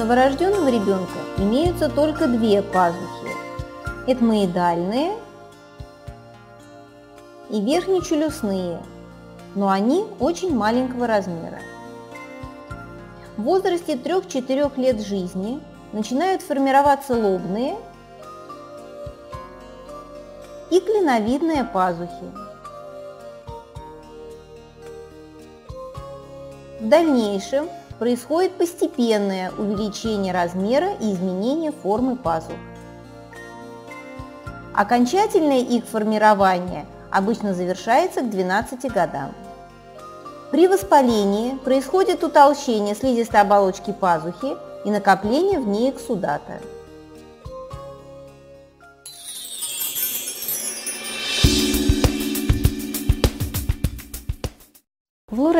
новорожденного ребенка имеются только две пазухи. Этмоидальные и верхнечелюстные, но они очень маленького размера. В возрасте 3-4 лет жизни начинают формироваться лобные и клиновидные пазухи. В дальнейшем происходит постепенное увеличение размера и изменение формы пазух. Окончательное их формирование обычно завершается к 12 годам. При воспалении происходит утолщение слизистой оболочки пазухи и накопление в ней эксудата.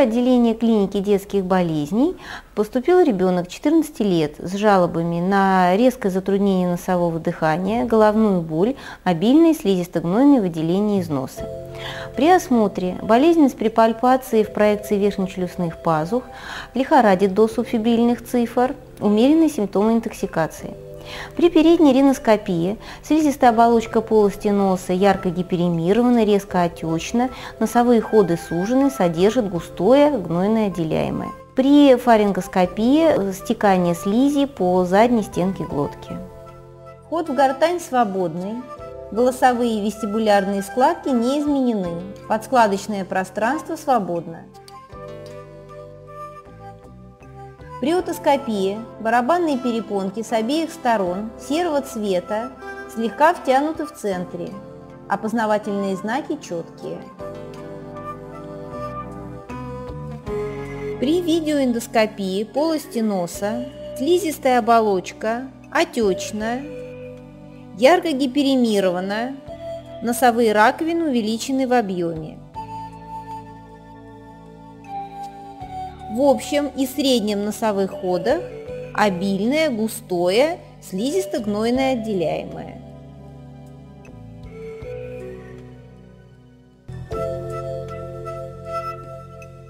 В лор-отделение клиники детских болезней поступил ребенок 14 лет с жалобами на резкое затруднение носового дыхания, головную боль, обильные слизисто-гнойные выделения из носа. При осмотре болезненность при пальпации в проекции верхнечелюстных пазух лихорадит до субфибрильных цифр, умеренные симптомы интоксикации. При передней риноскопии слизистая оболочка полости носа ярко гиперемирована, резко отечна, носовые ходы сужены, содержат густое гнойное отделяемое. При фарингоскопии стекание слизи по задней стенке глотки. Вход в гортань свободный, голосовые и вестибулярные складки не изменены, подскладочное пространство свободно. При отоскопии барабанные перепонки с обеих сторон серого цвета слегка втянуты в центре, опознавательные знаки четкие. При видеоэндоскопии полости носа слизистая оболочка отечна, ярко гиперемирована, носовые раковины увеличены в объеме. В общем и среднем носовых ходах обильное, густое, слизисто-гнойное отделяемое.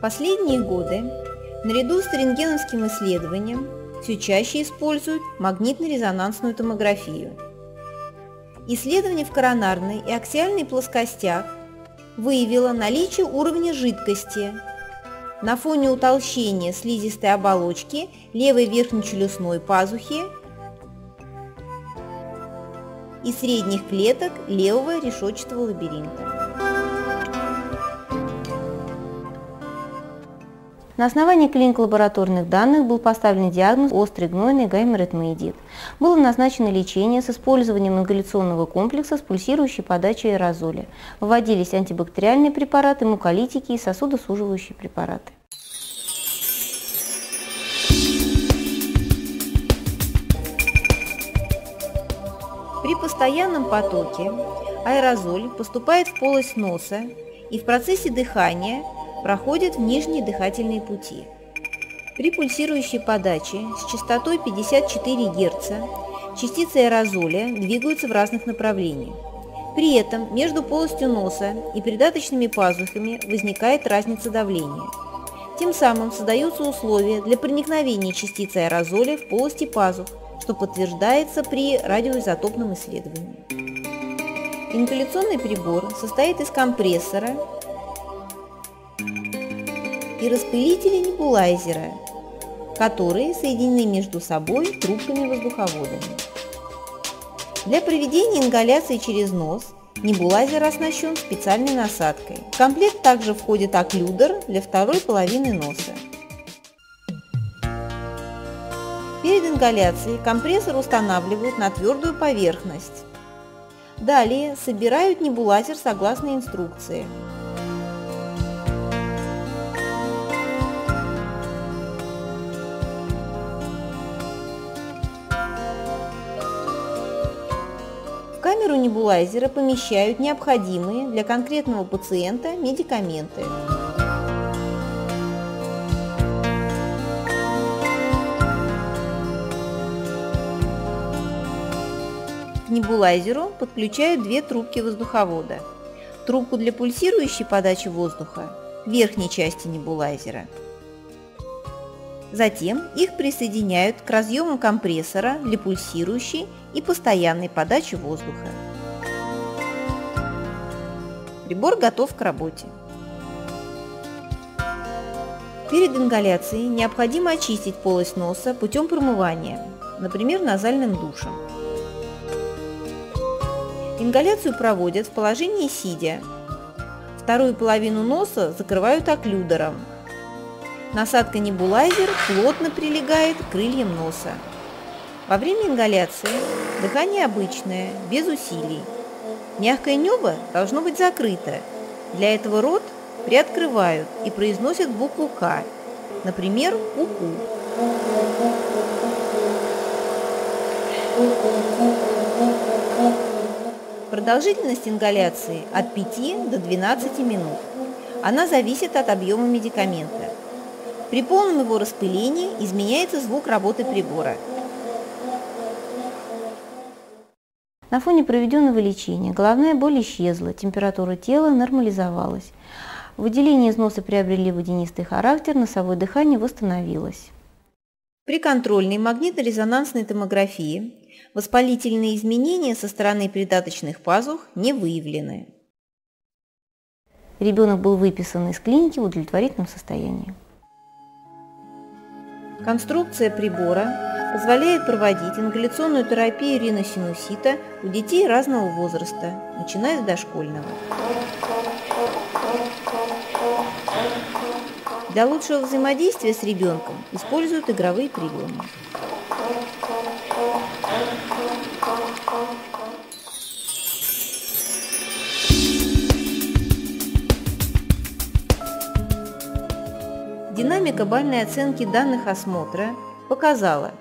Последние годы наряду с рентгеновским исследованием все чаще используют магнитно-резонансную томографию. Исследование в коронарной и аксиальной плоскостях выявило наличие уровня жидкости на фоне утолщения слизистой оболочки левой верхнечелюстной пазухи и средних клеток левого решетчатого лабиринта. На основании клинико-лабораторных данных был поставлен диагноз острый гнойный гайморетмоидит. Было назначено лечение с использованием ингаляционного комплекса с пульсирующей подачей аэрозоля. Вводились антибактериальные препараты, муколитики и сосудосуживающие препараты. При постоянном потоке аэрозоль поступает в полость носа и в процессе дыхания проходят в нижние дыхательные пути. При пульсирующей подаче с частотой 54 Гц частицы аэрозоля двигаются в разных направлениях. При этом между полостью носа и придаточными пазухами возникает разница давления. Тем самым создаются условия для проникновения частиц аэрозоля в полости пазух, что подтверждается при радиоизотопном исследовании. Ингаляционный прибор состоит из компрессора и распылители небулайзера, которые соединены между собой трубками-воздуховодами. Для проведения ингаляции через нос небулайзер оснащен специальной насадкой. В комплект также входит окклюдер для второй половины носа. Перед ингаляцией компрессор устанавливают на твердую поверхность. Далее собирают небулайзер согласно инструкции. В камеру небулайзера помещают необходимые для конкретного пациента медикаменты. К небулайзеру подключают две трубки воздуховода. Трубку для пульсирующей подачи воздуха в верхней части небулайзера Затем их присоединяют к разъемам компрессора для пульсирующей и постоянной подачи воздуха. Прибор готов к работе. Перед ингаляцией необходимо очистить полость носа путем промывания, например, назальным душем. Ингаляцию проводят в положении сидя. Вторую половину носа закрывают оклюдером. Насадка небулайзер плотно прилегает к крыльям носа. Во время ингаляции дыхание обычное, без усилий. Мягкое небо должно быть закрыто. Для этого рот приоткрывают и произносят букву «К», например, «УКУ». Продолжительность ингаляции от 5 до 12 минут. Она зависит от объема медикамента. При полном его распылении изменяется звук работы прибора. На фоне проведенного лечения головная боль исчезла, температура тела нормализовалась. Выделения из носа приобрели водянистый характер, носовое дыхание восстановилось. При контрольной магнитно-резонансной томографии воспалительные изменения со стороны придаточных пазух не выявлены. Ребенок был выписан из клиники в удовлетворительном состоянии. Конструкция прибора позволяет проводить ингаляционную терапию риносинусита у детей разного возраста, начиная с дошкольного. Для лучшего взаимодействия с ребенком используют игровые приемы. Динамика бальной оценки данных осмотра показала,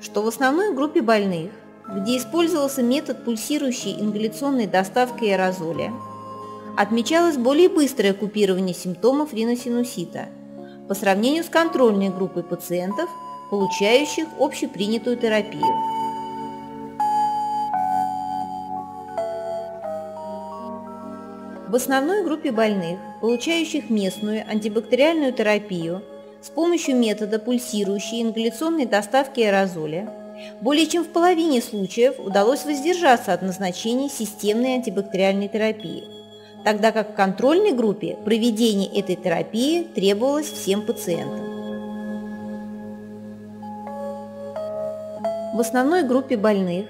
что в основной группе больных, где использовался метод пульсирующей ингаляционной доставки аэрозоля, отмечалось более быстрое купирование симптомов риносинусита – по сравнению с контрольной группой пациентов, получающих общепринятую терапию. В основной группе больных, получающих местную антибактериальную терапию с помощью метода пульсирующей ингаляционной доставки аэрозоля, более чем в половине случаев удалось воздержаться от назначения системной антибактериальной терапии – тогда как в контрольной группе проведение этой терапии требовалось всем пациентам. В основной группе больных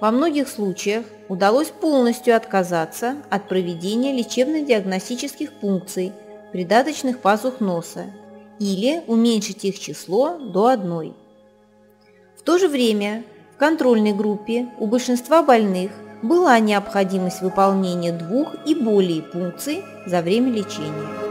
во многих случаях удалось полностью отказаться от проведения лечебно-диагностических функций придаточных пазух носа или уменьшить их число до одной. В то же время в контрольной группе у большинства больных была необходимость выполнения двух и более функций за время лечения.